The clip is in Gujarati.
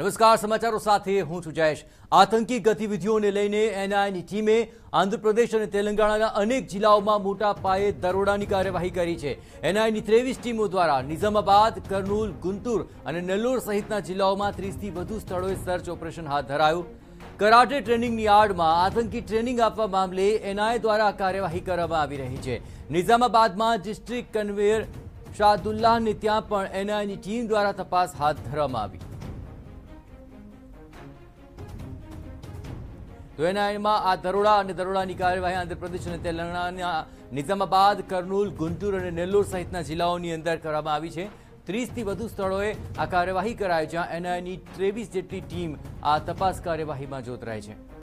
નમસ્કાર સમાચારો સાથે હું છું જયેશ. આતંકી ગતિવિધિઓને લઈને એનઆઈની ટીમે આંધ્રપ્રદેશ અને તેલંગાણાના અનેક જિલ્લાઓમાં મોટા પાયે દરોડાની કાર્યવાહી કરી છે. એનઆઈની ત્રેવીસ ટીમો દ્વારા નિઝામાબાદ, કર્નુલ ગુંતુર અને નેલ્લોર સહિતના જિલ્લાઓમાં ત્રીસથી વધુ સ્થળોએ સર્ચ ઓપરેશન હાથ ધરાયું. કરાટે ટ્રેનિંગની આડમાં આતંકી ટ્રેનિંગ આપવા મામલે એનઆઈ દ્વારા કાર્યવાહી કરવામાં આવી રહી છે. નિઝામાબાદમાં ડિસ્ટ્રિક્ટ કન્વેયર શાહદુલ્લાહને ત્યાં પણ એનઆઈની ટીમ દ્વારા તપાસ હાથ ધરવામાં આવી. તો એનઆઈમાં આ દરોડા અને દરોડાની કાર્યવાહી આંધ્રપ્રદેશ અને તેલંગાણાના નિઝામાબાદ કર્નુલ, ગુંટુર અને નેલ્લોર સહિતના જિલ્લાઓની અંદર કરવામાં આવી છે. ત્રીસથી વધુ સ્થળોએ આ કાર્યવાહી કરાય જ્યાં એનઆઈની ત્રેવીસ જેટલી ટીમ આ તપાસ કાર્યવાહીમાં જોતરાય છે.